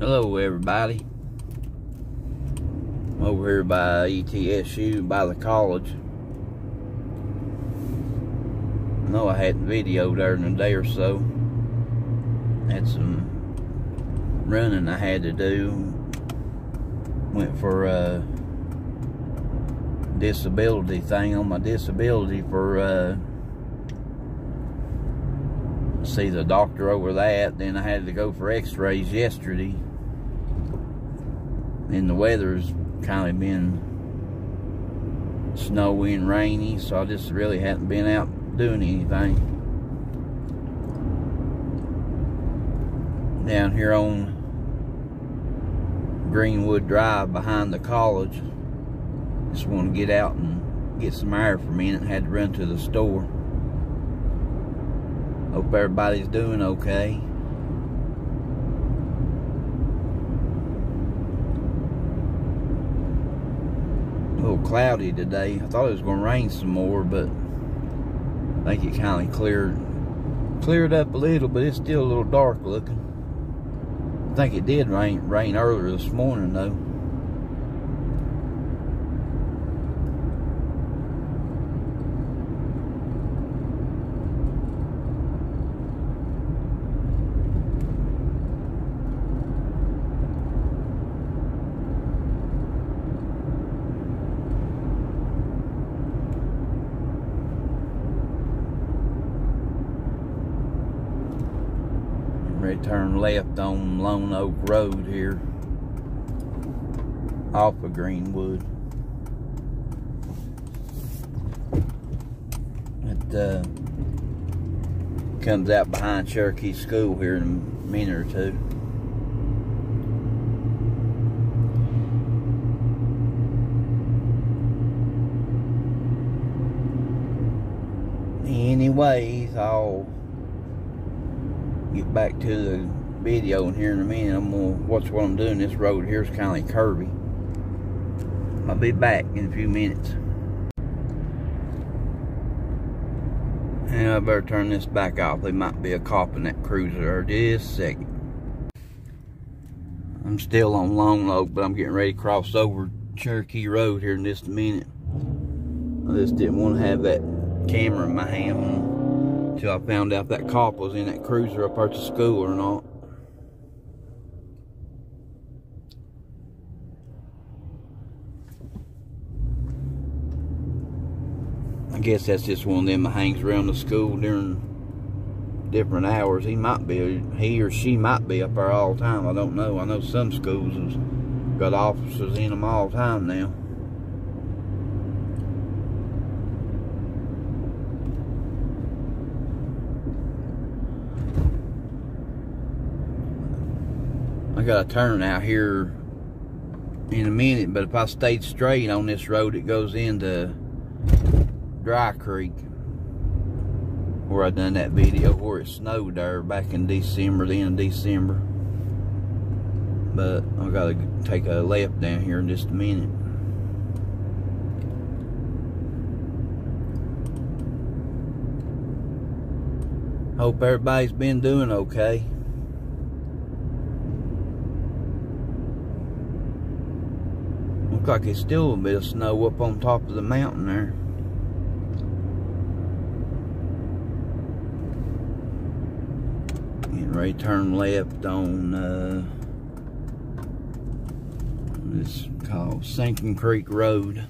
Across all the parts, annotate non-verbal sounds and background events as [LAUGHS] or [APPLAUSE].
Hello everybody. I'm over here by ETSU by the college. I know I hadn't videoed there in a day or so. Had some running I had to do. Went for a disability thing on my disability for uh, see the doctor over that. Then I had to go for x-rays yesterday. And the weather's kind of been snowy and rainy, so I just really hadn't been out doing anything. Down here on Greenwood Drive behind the college. Just want to get out and get some air for a minute. Had to run to the store. Hope everybody's doing okay. A little cloudy today. I thought it was going to rain some more, but I think it kind of cleared cleared up a little, but it's still a little dark looking. I think it did rain rain earlier this morning though. To turn left on Lone Oak Road here off of Greenwood. It uh, comes out behind Cherokee School here in a minute or two. Anyways, I'll get back to the video here in a minute. I'm gonna watch what I'm doing. This road here is kind of curvy. I'll be back in a few minutes. And I better turn this back off. There might be a cop in that cruiser just a second. I'm still on Lone Oak, but I'm getting ready to cross over Cherokee Road here in just a minute. I just didn't want to have that camera in my hand until I found out that cop was in that cruiser up at the school or not. I guess that's just one of them that hangs around the school during different hours. He might be, he or she might be up there all the time. I don't know. I know some schools have got officers in them all the time now. I got a turn out here in a minute, but if I stayed straight on this road, it goes into Dry Creek, where I done that video where it snowed there back in December, the end of December. But I gotta take a left down here in just a minute. Hope everybody's been doing okay. Like it's still a bit of snow up on top of the mountain there. Getting ready turn left on uh, this called Sinking Creek Road.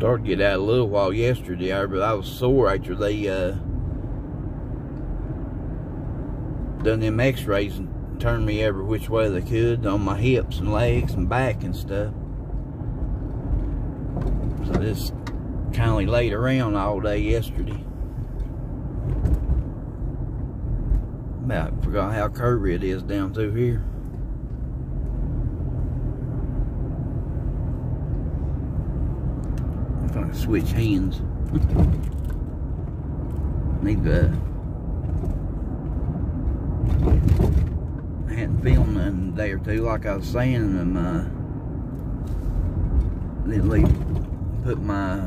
Started to get out a little while yesterday, but I was sore after they uh, done them x-rays and turned me every which way they could on my hips and legs and back and stuff. So I just kind of laid around all day yesterday. About forgot how curvy it is down through here. Switch hands. [LAUGHS] Need to. I hadn't filmed in a day or two, like I was saying, and uh, then leave, put my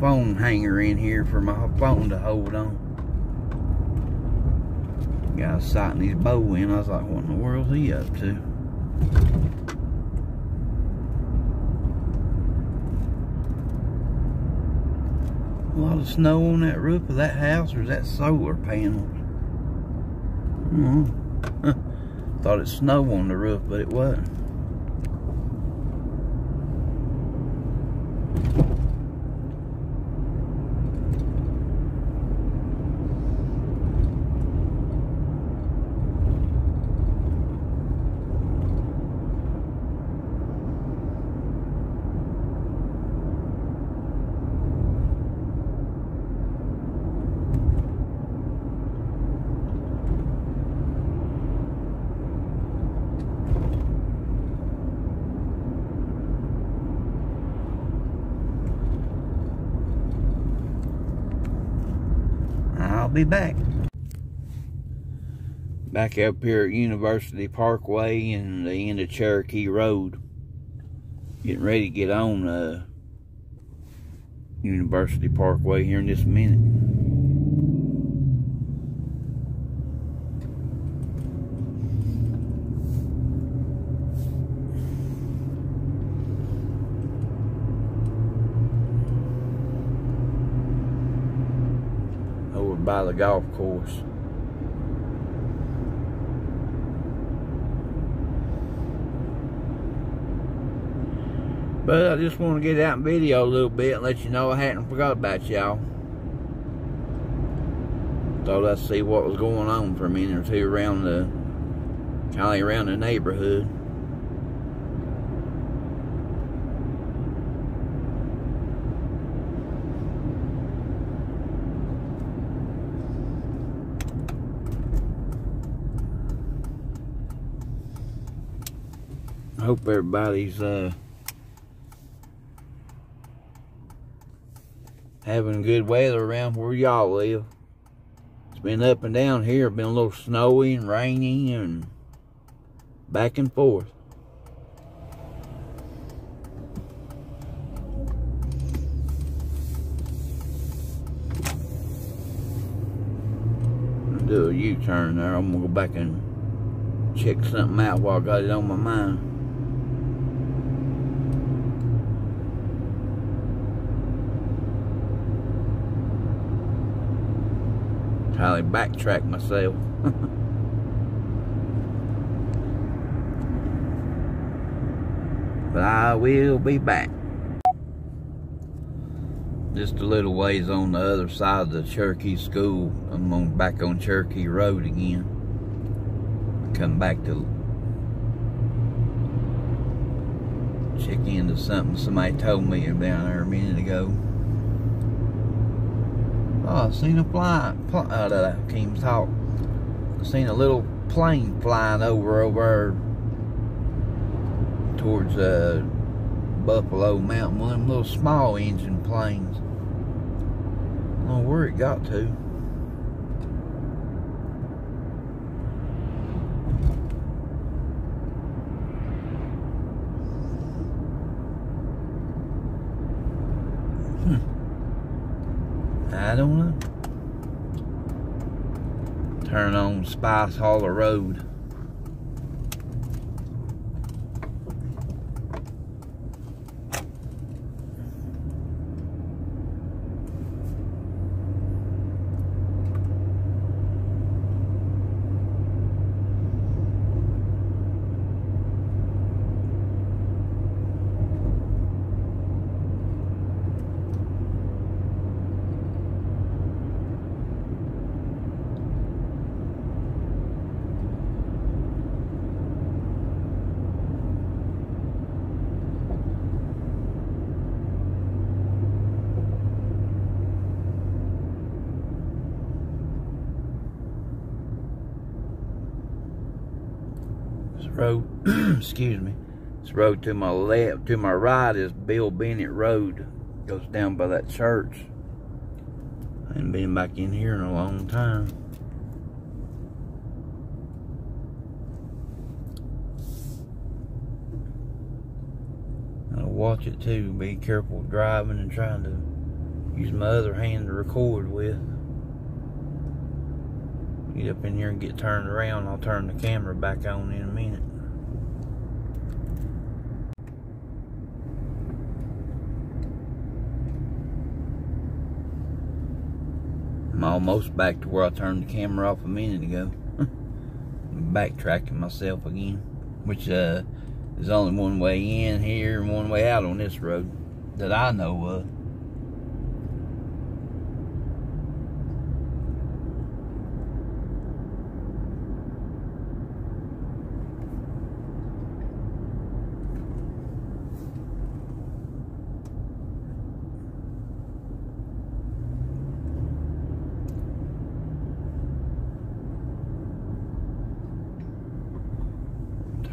phone hanger in here for my phone to hold on. Guy sighting his bow in. I was like, what in the world's he up to? A lot of snow on that roof of that house, or is that solar panels? Mm [LAUGHS] Thought it snowed on the roof, but it wasn't. I'll be back. Back up here at University Parkway and the end of Cherokee Road. Getting ready to get on uh, University Parkway here in just a minute. By the golf course. But I just want to get out and video a little bit and let you know I hadn't forgot about y'all. Thought I'd see what was going on for a minute or two around the, kind of around the neighborhood. Hope everybody's uh, having good weather around where y'all live. It's been up and down here. Been a little snowy and rainy and back and forth. do a U-turn there. I'm gonna go back and check something out while I got it on my mind. Backtrack myself. but I will be back. Just a little ways on the other side of the Cherokee School. I'm on back on Cherokee Road again. Come back to check into something somebody told me down there a minute ago. Oh, I seen a fly. Pl uh, can't even talk. I seen a little plane flying over over towards uh, Buffalo Mountain. One of them little small engine planes. I don't know where it got to. Turn on Spice Holler Road. Road, [CLEARS THROAT] excuse me, this road to my left, to my right is Bill Bennett Road. Goes down by that church. I ain't been back in here in a long time. I'll watch it too. Be careful driving and trying to use my other hand to record with. Get up in here and get turned around. I'll turn the camera back on in a minute. I'm almost back to where I turned the camera off a minute ago. [LAUGHS] Backtracking myself again. Which uh, is only one way in here and one way out on this road that I know of.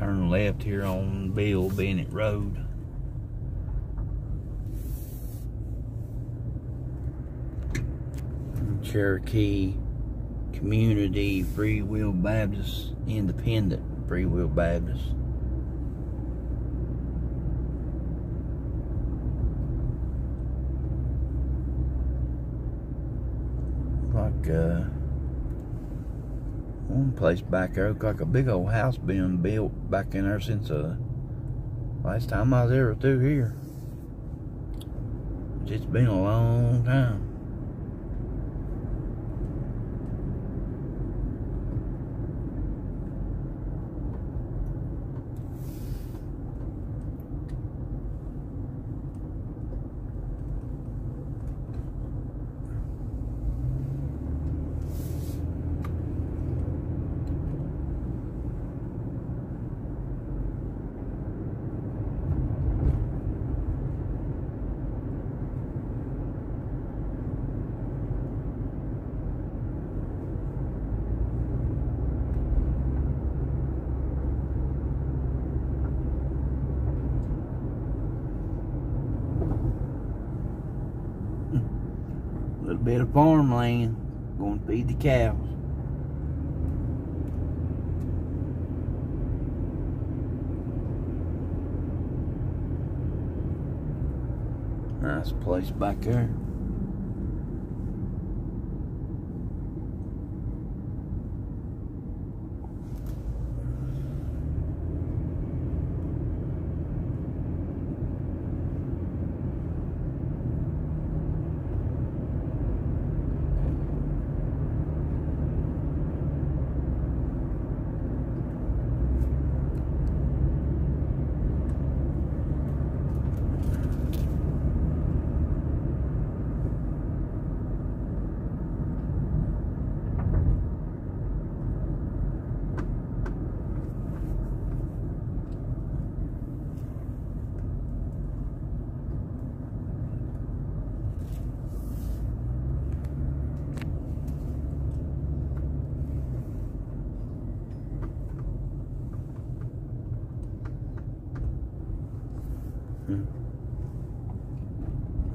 turn left here on Bill Bennett Road. Cherokee Community Free Will Baptist Independent Free Will Baptist. Like uh one place back there looked like a big old house being built back in there since uh last time I was ever through here. It's been a long time. Little bit of farmland. Going to feed the cows. Nice place back there.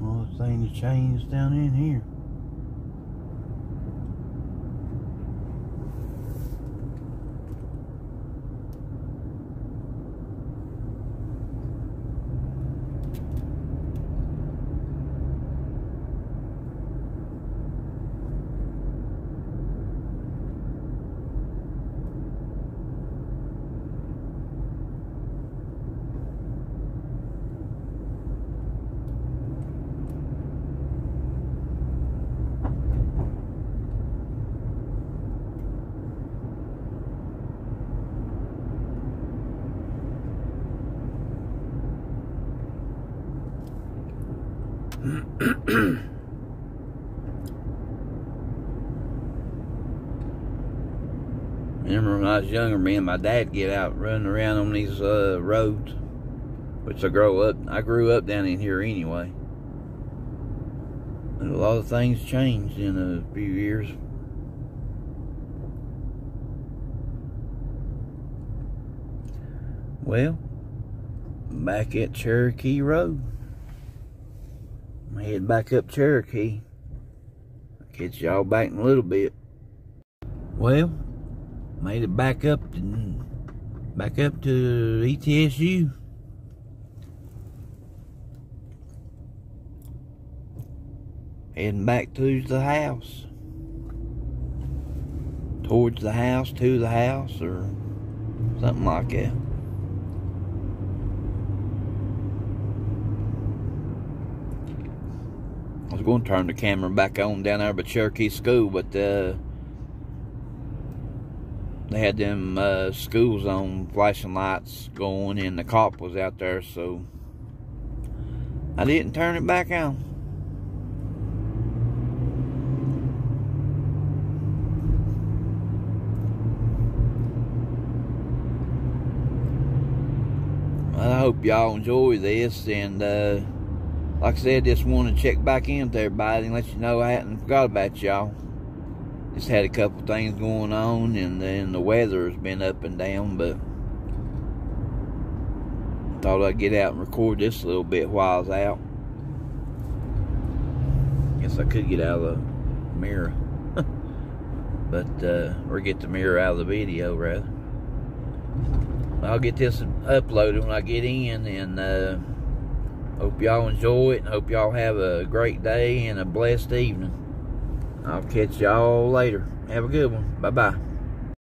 All the things changed down in here. [CLEARS THROAT] Remember when I was younger, me and my dad get out running around on these uh, roads, which I grow up. I grew up down in here anyway. And a lot of things changed in a few years. Well, back at Cherokee Road. Head back up Cherokee. I'll catch y'all back in a little bit. Well, made it back up to back up to ETSU. Heading back to the house. Towards the house, to the house, or something like that. Was going to turn the camera back on down there by Cherokee School, but uh, they had them uh, school zone flashing lights going, and the cop was out there, so I didn't turn it back on. I hope y'all enjoy this, and uh, like I said, just want to check back in with everybody and let you know I hadn't forgot about y'all. Just had a couple things going on, and then the weather has been up and down, but thought I'd get out and record this a little bit while I was out. Guess I could get out of the mirror, [LAUGHS] but uh, or get the mirror out of the video rather. I'll get this uploaded when I get in, and uh, hope y'all enjoy it, and hope y'all have a great day and a blessed evening. I'll catch y'all later. Have a good one. Bye-bye.